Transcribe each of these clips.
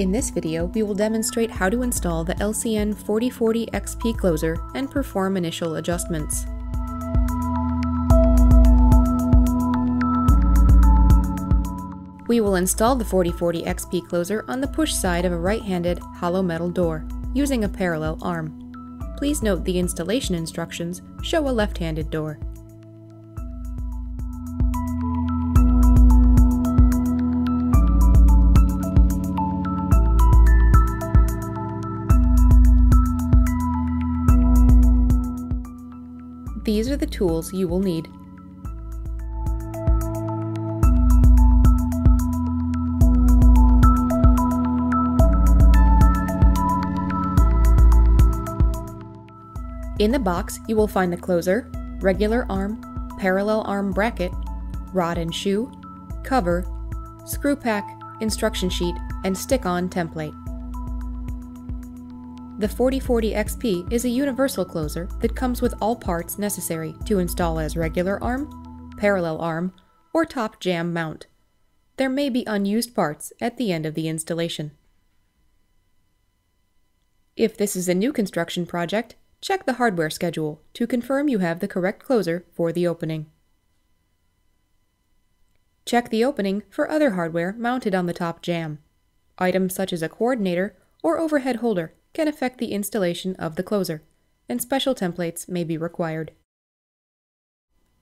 In this video, we will demonstrate how to install the LCN 4040 XP closer and perform initial adjustments. We will install the 4040 XP closer on the push side of a right-handed hollow metal door, using a parallel arm. Please note the installation instructions show a left-handed door. Tools you will need. In the box, you will find the closer, regular arm, parallel arm bracket, rod and shoe, cover, screw pack, instruction sheet, and stick-on template. The 4040 XP is a universal closer that comes with all parts necessary to install as regular arm, parallel arm, or top jamb mount. There may be unused parts at the end of the installation. If this is a new construction project, check the hardware schedule to confirm you have the correct closer for the opening. Check the opening for other hardware mounted on the top jamb. Items such as a coordinator or overhead holder can affect the installation of the closer, and special templates may be required.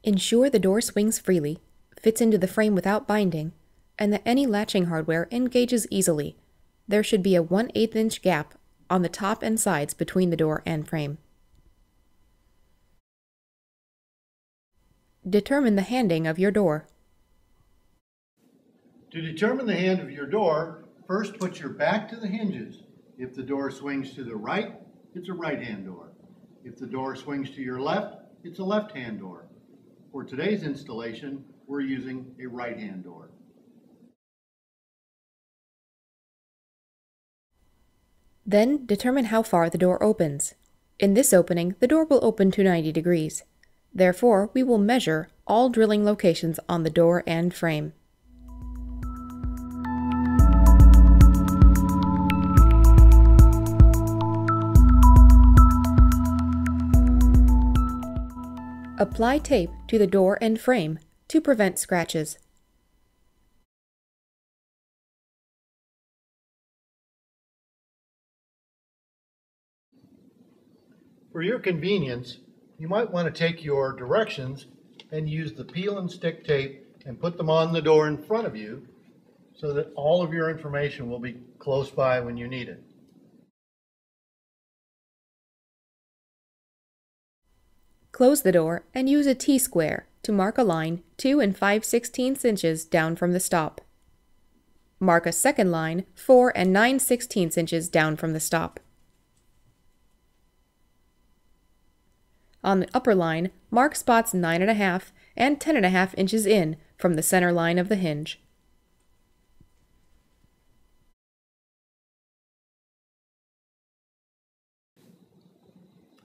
Ensure the door swings freely, fits into the frame without binding, and that any latching hardware engages easily. There should be a 1 8 inch gap on the top and sides between the door and frame. Determine the handing of your door. To determine the hand of your door, first put your back to the hinges. If the door swings to the right, it's a right-hand door. If the door swings to your left, it's a left-hand door. For today's installation, we're using a right-hand door. Then determine how far the door opens. In this opening, the door will open to 90 degrees. Therefore, we will measure all drilling locations on the door and frame. Apply tape to the door and frame to prevent scratches. For your convenience, you might want to take your directions and use the peel and stick tape and put them on the door in front of you so that all of your information will be close by when you need it. Close the door and use a T-square to mark a line 2 and 5 16 inches down from the stop. Mark a second line 4 and 9 16 inches down from the stop. On the upper line, mark spots 9.5 and 10.5 inches in from the center line of the hinge.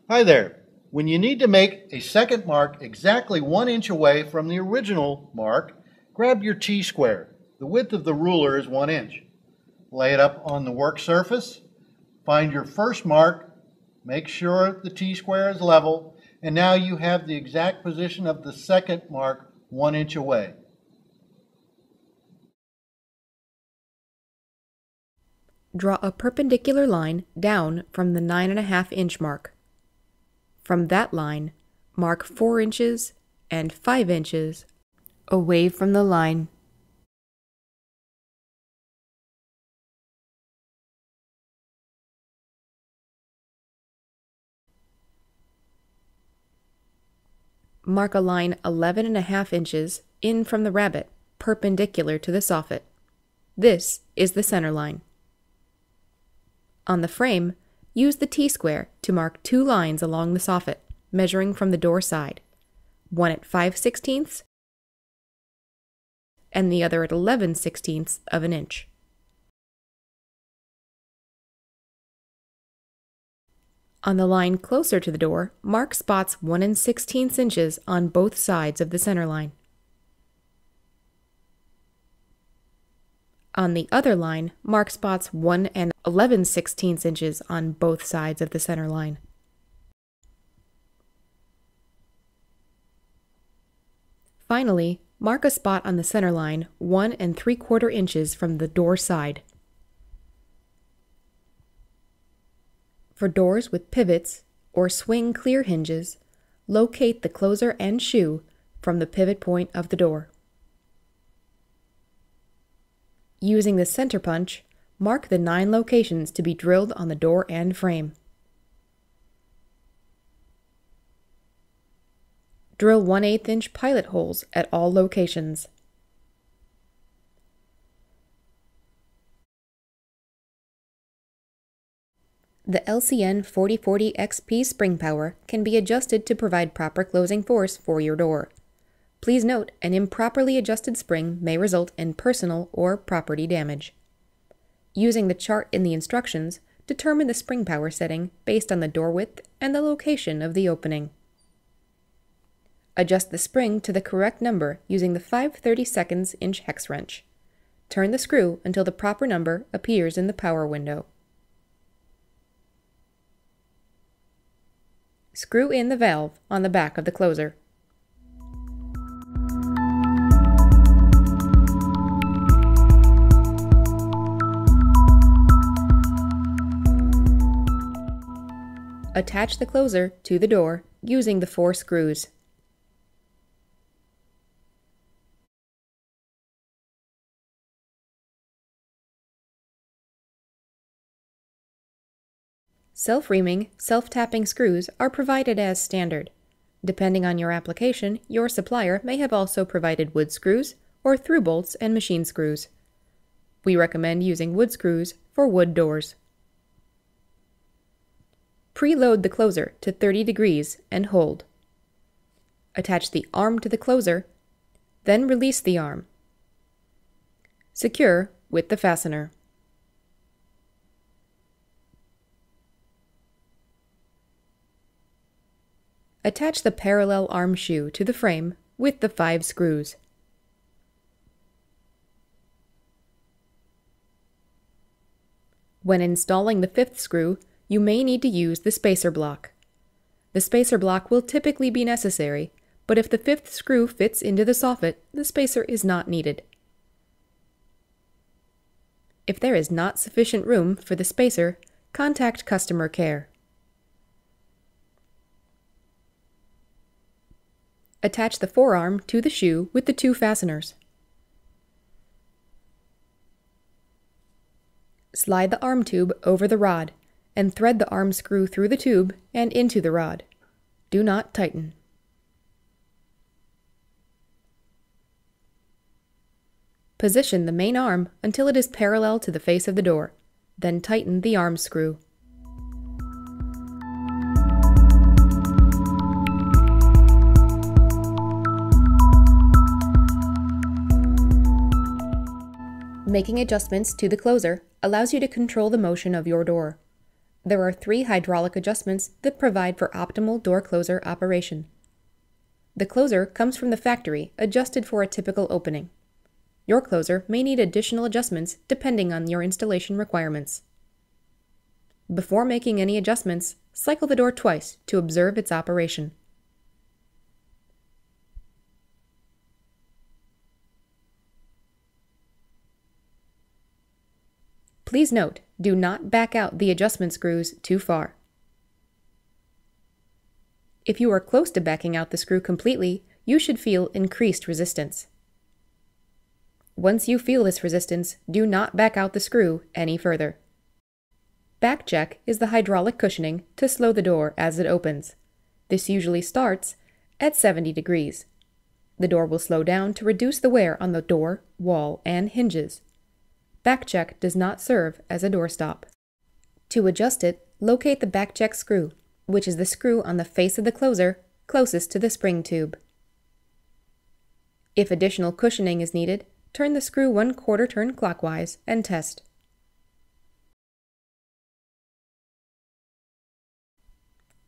Hi there. When you need to make a second mark exactly one inch away from the original mark, grab your T-square. The width of the ruler is one inch. Lay it up on the work surface. Find your first mark. Make sure the T-square is level and now you have the exact position of the second mark one inch away. Draw a perpendicular line down from the 9.5 inch mark. From that line, mark 4 inches and 5 inches away from the line mark a line 11 and a half inches in from the rabbet, perpendicular to the soffit. This is the center line. On the frame, use the T-square to mark two lines along the soffit, measuring from the door side, one at 5 sixteenths and the other at 11 sixteenths of an inch. On the line closer to the door, mark spots 1 and 16 inches on both sides of the center line. On the other line, mark spots 1 and 11 16 inches on both sides of the center line. Finally, mark a spot on the center line 1 and 3 quarter inches from the door side. For doors with pivots or swing clear hinges, locate the closer and shoe from the pivot point of the door. Using the center punch, mark the nine locations to be drilled on the door and frame. Drill 1 8 inch pilot holes at all locations. The LCN 4040 XP spring power can be adjusted to provide proper closing force for your door. Please note, an improperly adjusted spring may result in personal or property damage. Using the chart in the instructions, determine the spring power setting based on the door width and the location of the opening. Adjust the spring to the correct number using the 5 32 inch hex wrench. Turn the screw until the proper number appears in the power window. Screw in the valve on the back of the closer. Attach the closer to the door using the four screws. Self-reaming, self-tapping screws are provided as standard. Depending on your application, your supplier may have also provided wood screws or through bolts and machine screws. We recommend using wood screws for wood doors. Preload the closer to 30 degrees and hold. Attach the arm to the closer, then release the arm. Secure with the fastener. Attach the parallel arm shoe to the frame with the five screws. When installing the fifth screw, you may need to use the spacer block. The spacer block will typically be necessary, but if the fifth screw fits into the soffit, the spacer is not needed. If there is not sufficient room for the spacer, contact customer care. Attach the forearm to the shoe with the two fasteners. Slide the arm tube over the rod and thread the arm screw through the tube and into the rod. Do not tighten. Position the main arm until it is parallel to the face of the door, then tighten the arm screw. Making adjustments to the closer allows you to control the motion of your door. There are three hydraulic adjustments that provide for optimal door closer operation. The closer comes from the factory, adjusted for a typical opening. Your closer may need additional adjustments depending on your installation requirements. Before making any adjustments, cycle the door twice to observe its operation. Please note, do not back out the adjustment screws too far. If you are close to backing out the screw completely, you should feel increased resistance. Once you feel this resistance, do not back out the screw any further. Back check is the hydraulic cushioning to slow the door as it opens. This usually starts at 70 degrees. The door will slow down to reduce the wear on the door, wall, and hinges. Backcheck does not serve as a doorstop. To adjust it, locate the backcheck screw, which is the screw on the face of the closer closest to the spring tube. If additional cushioning is needed, turn the screw one quarter turn clockwise and test.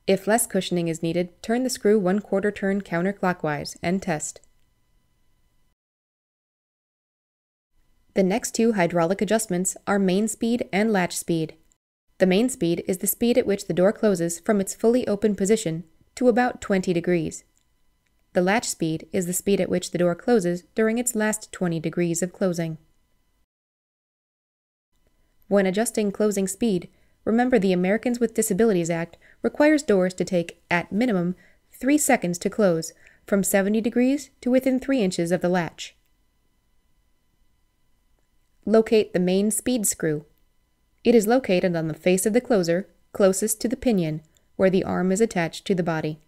If less cushioning is needed, turn the screw one quarter turn counterclockwise and test. The next two hydraulic adjustments are main speed and latch speed. The main speed is the speed at which the door closes from its fully open position to about 20 degrees. The latch speed is the speed at which the door closes during its last 20 degrees of closing. When adjusting closing speed, remember the Americans with Disabilities Act requires doors to take, at minimum, 3 seconds to close, from 70 degrees to within 3 inches of the latch. Locate the main speed screw. It is located on the face of the closer, closest to the pinion, where the arm is attached to the body.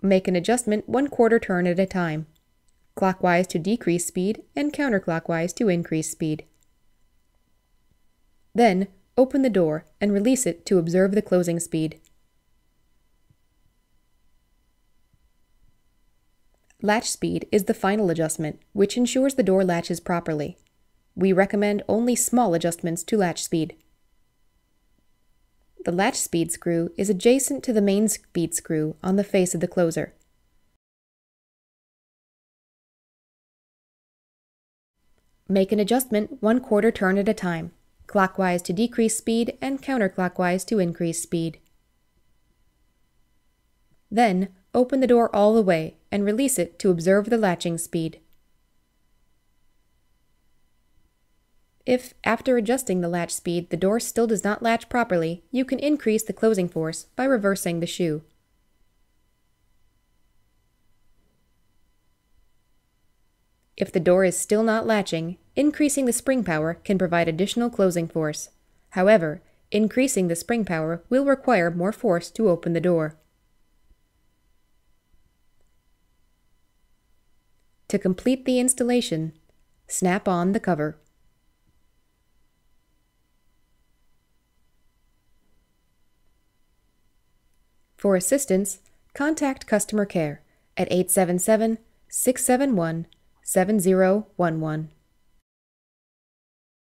Make an adjustment one quarter turn at a time, clockwise to decrease speed and counterclockwise to increase speed. Then, open the door and release it to observe the closing speed. Latch speed is the final adjustment, which ensures the door latches properly. We recommend only small adjustments to latch speed. The latch speed screw is adjacent to the main speed screw on the face of the closer. Make an adjustment one quarter turn at a time clockwise to decrease speed and counterclockwise to increase speed. Then, open the door all the way and release it to observe the latching speed. If, after adjusting the latch speed, the door still does not latch properly, you can increase the closing force by reversing the shoe. If the door is still not latching, increasing the spring power can provide additional closing force. However, increasing the spring power will require more force to open the door. To complete the installation, snap on the cover. For assistance, contact customer care at 877 671 7011.